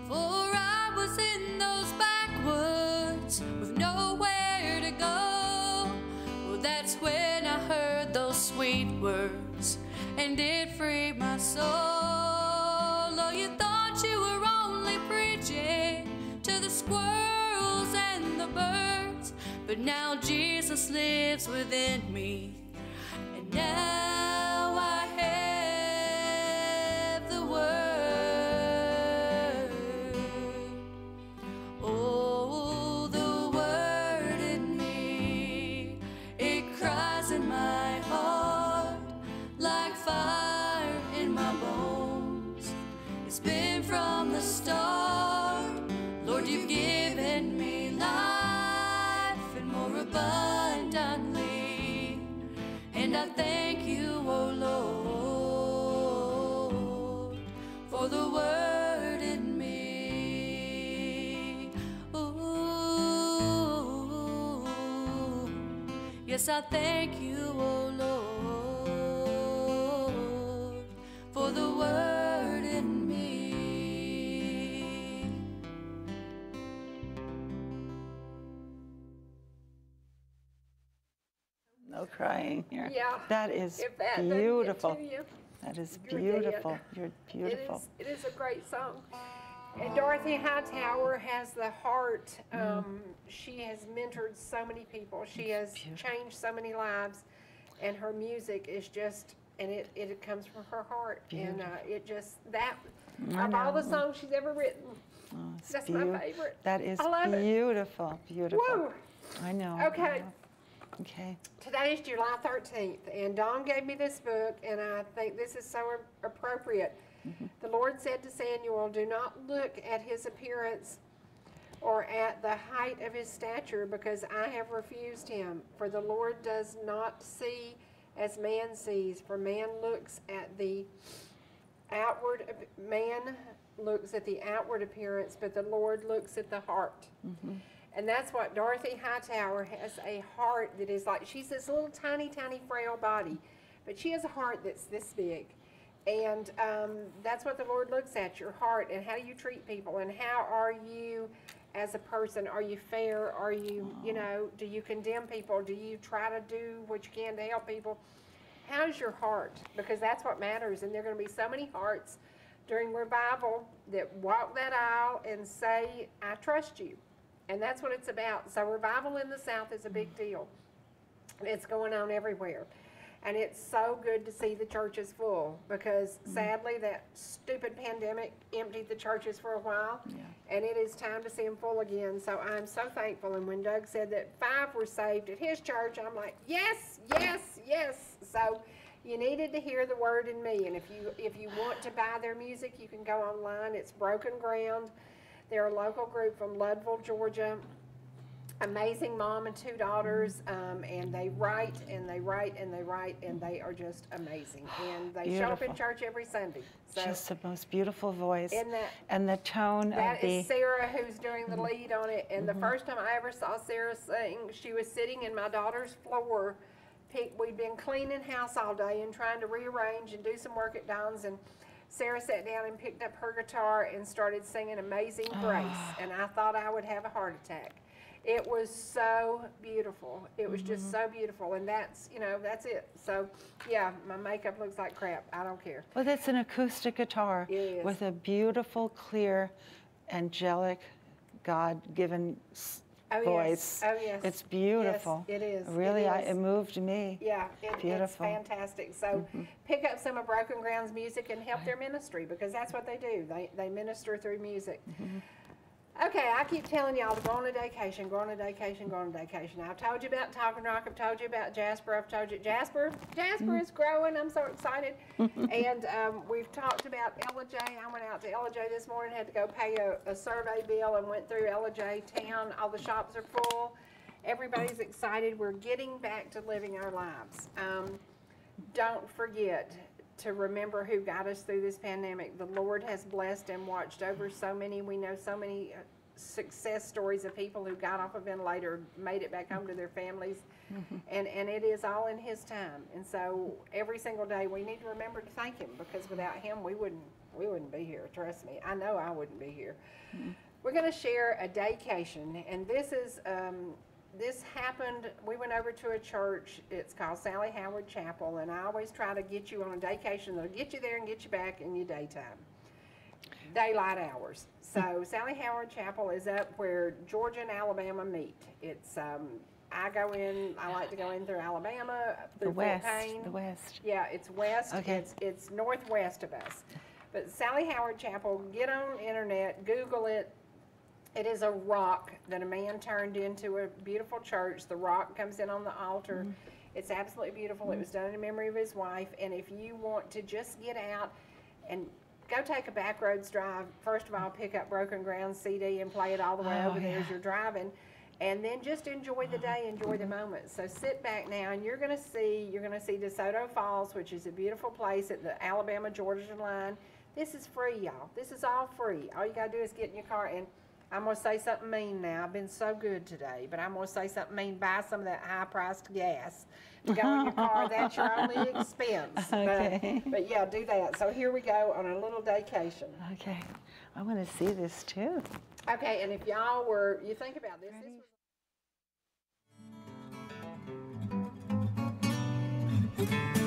For I was in those backwoods with nowhere to go. Well, that's when I heard those sweet words, and it freed my soul. But now Jesus lives within me, and now yes, I thank you, oh Lord, for the word in me. No crying here. Yeah. That is that beautiful. That is beautiful. You're beautiful. It is, it is a great song. And Dorothy Hightower has the heart. Mm. Um, she has mentored so many people. She has changed so many lives. And her music is just, and it, it comes from her heart. And uh, it just, that, I of all the songs she's ever written, Oh, that's my favorite. That is I love it. beautiful. Beautiful. Woo! I know. I Okay. know. Okay. Today is July 13th, and Dawn gave me this book, and I think this is so a- appropriate. The Lord said to Samuel, Do not look at his appearance or at the height of his stature, because I have refused him. For the Lord does not see as man sees, for man looks at the outward, man looks at the outward appearance, but the Lord looks at the heart. Mm-hmm. And that's what Dorothy Hightower has a heart that is like, she's this little tiny, tiny, frail body, but she has a heart that's this big. And um, that's what the Lord looks at your heart and how do you treat people and how are you as a person? Are you fair? Are you, you know, do you condemn people? Do you try to do what you can to help people? How's your heart? Because that's what matters. And there are going to be so many hearts during revival that walk that aisle and say, I trust you. And that's what it's about. So, revival in the South is a big deal. It's going on everywhere. And it's so good to see the churches full because mm-hmm. sadly, that stupid pandemic emptied the churches for a while. And it is time to see them full again. So I'm so thankful. And when Doug said that five were saved at his church, I'm like, yes, yes, yes. So you needed to hear the word in me. And if you if you want to buy their music, you can go online. It's Broken Ground. They're a local group from Ludville, Georgia amazing mom and two daughters, um, and they write and they write and they write, and they are just amazing. [SIGHS] And they show up in church every Sunday. So Just the most beautiful voice. Isn't that- and the tone that of the. is Sarah who's doing the mm-hmm. lead on it. And the mm-hmm. first time I ever saw Sarah sing, she was sitting in my daughter's floor. We'd been cleaning house all day and trying to rearrange and do some work at Dawn's and. Sarah sat down and picked up her guitar and started singing Amazing Grace, ah. and I thought I would have a heart attack. It was so beautiful. It was just mm-hmm. so beautiful, and that's you know that's it. So, yeah, my makeup looks like crap. I don't care. Well, that's an acoustic guitar It is. with a beautiful, clear, angelic, God-given s- Oh, yes. voice. Oh, yes. It's beautiful. Yes, it is. It Really, I, it moved me. Yeah, it, it's Beautiful. fantastic. So mm-hmm. pick up some of Broken Ground's music and help their ministry because that's what they do. They, they minister through music. Mm-hmm. Okay, I keep telling y'all to go on a vacation, go on a vacation, go on a vacation. I've told you about Talking Rock, I've told you about Jasper, I've told you Jasper. Jasper is growing. I'm so excited. [LAUGHS] and um, we've talked about Ellijay. I went out to Ellijay this morning, had to go pay a, a survey bill and went through Ellijay town. All the shops are full. Everybody's excited. We're getting back to living our lives. Um, don't forget to remember who got us through this pandemic. The Lord has blessed and watched over so many. We know so many uh, success stories of people who got off a ventilator, made it back home to their families, and and it is all in His time. And so every single day we need to remember to thank Him because without Him we wouldn't we wouldn't be here. Trust me, I know I wouldn't be here. We're going to share a daycation, and this is um, this happened. We went over to a church. It's called Sallie Howard Chapel, and I always try to get you on a daycation that'll get you there and get you back in your daytime, daylight hours. So Sallie Howard Chapel is up where Georgia and Alabama meet. It's um, I go in. I like to go in through Alabama The through Fort west, the west. Yeah, it's west. Okay. It's it's northwest of us. But Sallie Howard Chapel, get on internet, Google it. It is a rock that a man turned into a beautiful church. The rock comes in on the altar. Mm-hmm. It's absolutely beautiful. It was done in memory of his wife. And if you want to just get out and go take a back roads drive, first of all, pick up Broken Ground CD and play it all the way Oh, over there as you're driving. And then just enjoy the day, enjoy the mm-hmm. moment. So sit back now, and you're going to see you're going to see DeSoto Falls, which is a beautiful place at the Alabama Georgia line. This is free, y'all. This is all free. All you got to do is get in your car and. I'm going to say something mean now. I've been so good today, but I'm going to say something mean. Buy some of that high priced gas. Go in your car. That's your only [LAUGHS] expense. Okay. But, but, yeah, do that. So here we go on a little vacation. Okay. I want to see this too. Okay. And if y'all were, you think about this. Ready? this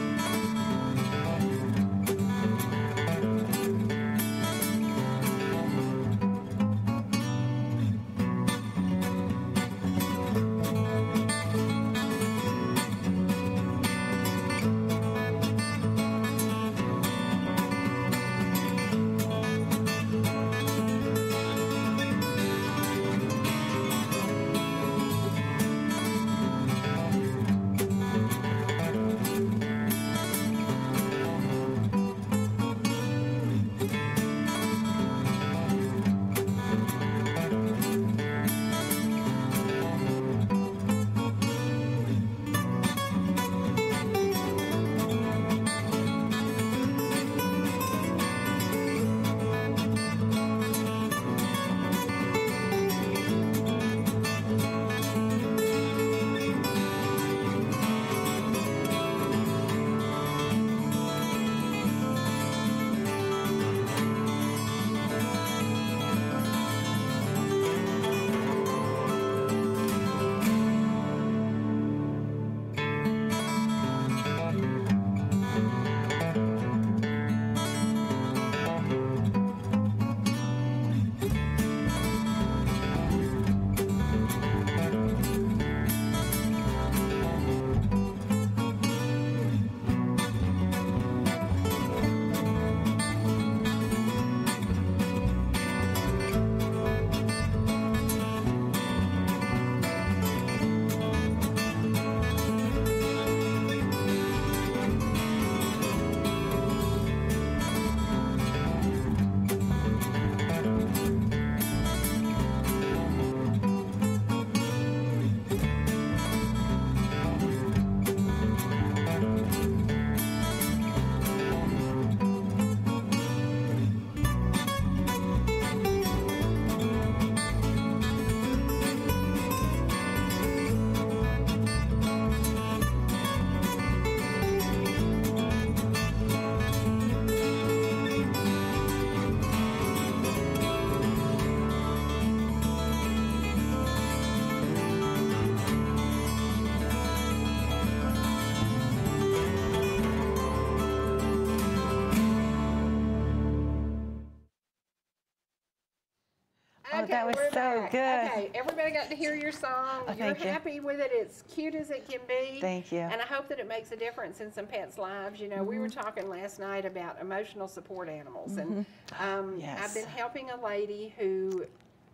good. Okay, everybody got to hear your song. Oh, You're thank you. happy with it. It's cute as it can be. Thank you. And I hope that it makes a difference in some pets' lives. You know, we Mm-hmm. were talking last night about emotional support animals, and um, I've been helping a lady who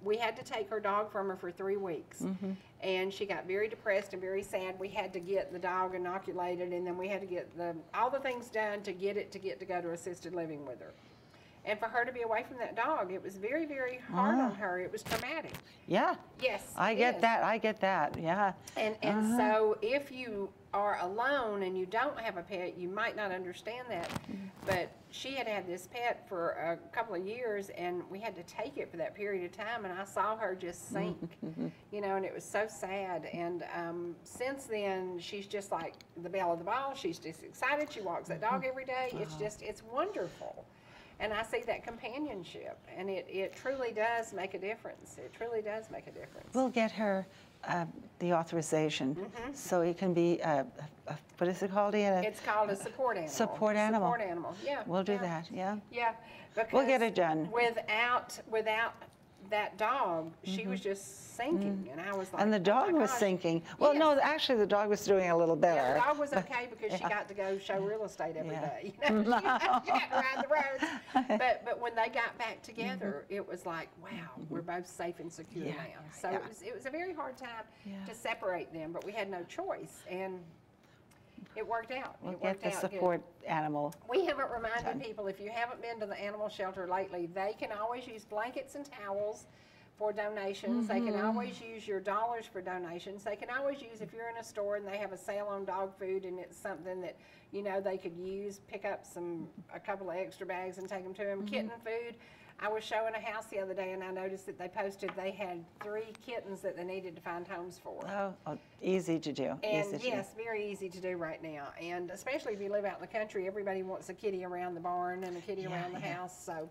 we had to take her dog from her for three weeks. Mm-hmm. And she got very depressed and very sad. We had to get the dog inoculated, and then we had to get the all the things done to get it to get to go to assisted living with her. And for her to be away from that dog, it was very, very hard on ah. her. It was traumatic. Yeah. Yes. I get is. that. I get that. Yeah. And and ah. so if you are alone and you don't have a pet, you might not understand that. But she had had this pet for a couple of years, and we had to take it for that period of time. And I saw her just [LAUGHS] sink, you know, and it was so sad. And um, since then, she's just like the belle of the ball. She's just excited. She walks that dog mm-hmm. every day. It's ah. just it's wonderful. And I see that companionship, and it, it truly does make a difference. It truly does make a difference. We'll get her uh, the authorization so it can be, uh, a, what is it called, Ian? It's called a support animal. Support animal. Support animal, yeah. We'll do yeah, that, yeah. Yeah. Because We'll get it done. Without, without that dog, she was just sinking, and I was like. Mm-hmm. And the "Oh dog was gosh." sinking. Well, no, actually, the dog was doing a little better. Yeah, the dog was okay because she got to go show real estate every Yeah. day. [LAUGHS] You know, she, got, she got to ride the roads. [LAUGHS] But but when they got back together, it was like, wow, we're both safe and secure Mm-hmm. Yeah, now. So yeah. it was it was a very hard time Yeah. to separate them, but we had no choice, and it worked out. We'll it get the out good. support animal. We haven't reminded people, if you haven't been to the animal shelter lately, they can always use blankets and towels for donations. They can mm-hmm. always use your dollars for donations. They can always use, if you're in a store and they have a sale on dog food and it's something that, you know, they could use, pick up some, a couple of extra bags and take them to them. Mm-hmm. Kitten food. I was showing a house the other day and I noticed that they posted they had three kittens that they needed to find homes for. Oh, oh, easy to do. And easy to yes, very easy to do right now. And especially if you live out in the country, everybody wants a kitty around the barn and a kitty Yeah, around the yeah. house. So,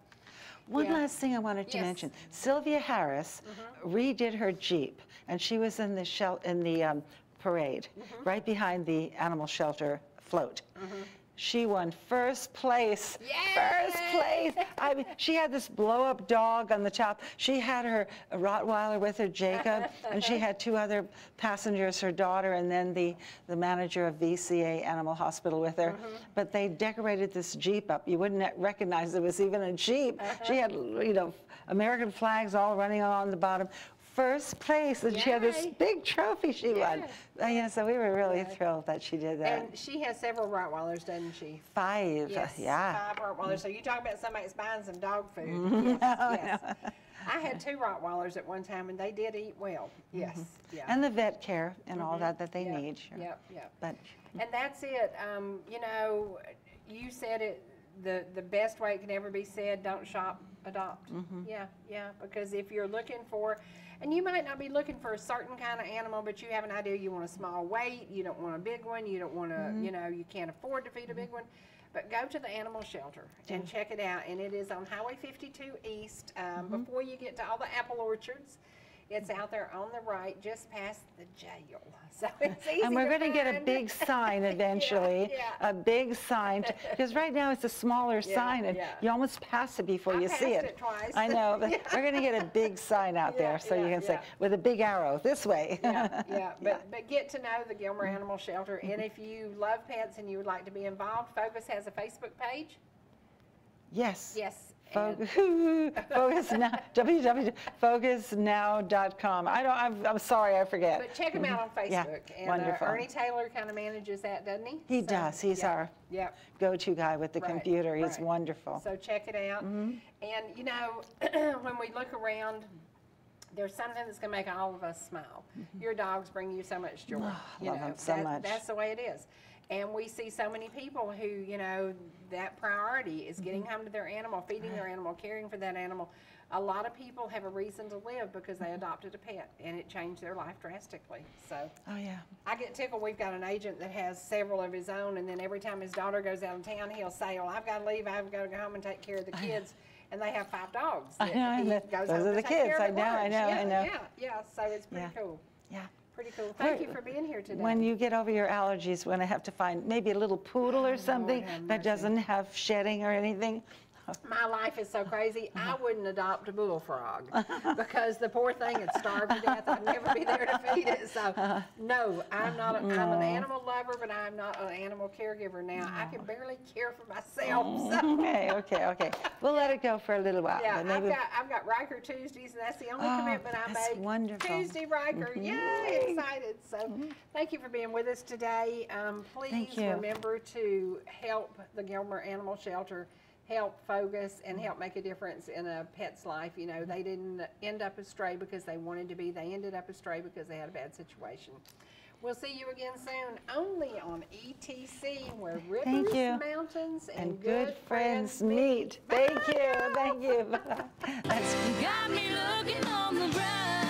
One Yeah. last thing I wanted to Yes. mention. Sylvia Harris mm-hmm. redid her Jeep, and she was in the shel- in the um, parade, mm-hmm. right behind the animal shelter float. Mm-hmm. She won first place. First place. I mean, she had this blow up dog on the top. She had her Rottweiler with her, Jacob, and she had two other passengers, her daughter, and then the, the manager of VCA Animal Hospital with her. Mm-hmm. But they decorated this Jeep up. You wouldn't recognize it was even a Jeep. She had, you know, American flags all running on the bottom. First place, and she had this big trophy she won. Uh, yeah, so we were really thrilled that she did that. and she has several Rottweilers, doesn't she? Five, uh, Yes, yeah. five Rottweilers. So you talk about somebody that's buying some dog food. [LAUGHS] Yes, yes. I had two Rottweilers at one time, and they did eat well. Yes, yeah. And the vet care and all that that they Yep, need. Sure. Yep, yep. But And that's it. Um, you know, you said it, the, the best way it can ever be said, don't shop, adopt. Yeah, yeah, because if you're looking for, and you might not be looking for a certain kind of animal, but you have an idea, you want a small weight, you don't want a big one, you don't want to, you know, you can't afford to feed a big one. But go to the animal shelter and check it out. And it is on Highway 52 East, um, before you get to all the apple orchards. It's out there on the right, just past the jail. [LAUGHS] So it's easy and we're going to get a big sign [LAUGHS] eventually, yeah. a big sign, because right now it's a smaller Yeah, sign, and yeah. you almost pass it before I you see it. it twice. I know, but [LAUGHS] we're going to get a big sign out Yeah, there, so you yeah, can say with a big arrow this way. yeah, yeah. But but get to know the Gilmer Animal Shelter, and if you love pets and you would like to be involved, FOGAS has a Facebook page. yes. Yes. Fo- [LAUGHS] FOGAS now, [LAUGHS] www.focusnow.com. I don't, I'm, I'm sorry, I forget. But check him out on Yeah, Facebook. And uh, wonderful. Ernie Taylor kind of manages that, doesn't he? He So, does. He's yeah, our go-to guy with the Right, computer. He's right. wonderful. So check it out. Mm-hmm. And you know, [CLEARS THROAT] when we look around, there's something that's gonna make all of us smile. Your dogs bring you so much joy. [SIGHS] I you love know, 'em so that- much. That's the way it is. And we see so many people who, you know, that priority is Mm-hmm. getting home to their animal, feeding their animal, caring for that animal. A lot of people have a reason to live because Mm-hmm. they adopted a pet and it changed their life drastically. So Oh, yeah. I get tickled. We've got an agent that has several of his own, and then every time his daughter goes out of town, he'll say, "Well, I've got to leave. I've got to go home and take care of the kids." And they have five dogs. I know, those are the kids. I know, I know, I yeah, know. Yeah, yeah. So it's pretty Yeah. cool. Yeah. Pretty cool. Thank you for being here today. When you get over your allergies, when I have to find maybe a little poodle or oh, something have that doesn't have shedding or anything, my life is so crazy, I wouldn't adopt a bullfrog [LAUGHS] because the poor thing would starve to death. I'd never be there to feed it. So, no, I'm not. A, I'm an mm. animal lover, but I'm not an animal caregiver now. I can barely care for myself. Mm, so. Okay, okay, okay. We'll let it go for a little while. Yeah, I've got I've got Riker Tuesdays, and that's the only Oh, commitment I that's make. wonderful. Tuesday Riker, mm-hmm. yay! Excited. So, mm-hmm. thank you for being with us today. Um, please remember to help the Gilmer Animal Shelter help FOGAS and help make a difference in a pet's life. You know, they didn't end up astray because they wanted to be. They ended up astray because they had a bad situation. We'll see you again soon, only on ETC, where rivers, you. mountains, and, and good friends meet. Thank you, thank you. [LAUGHS] That's You got me looking on the bright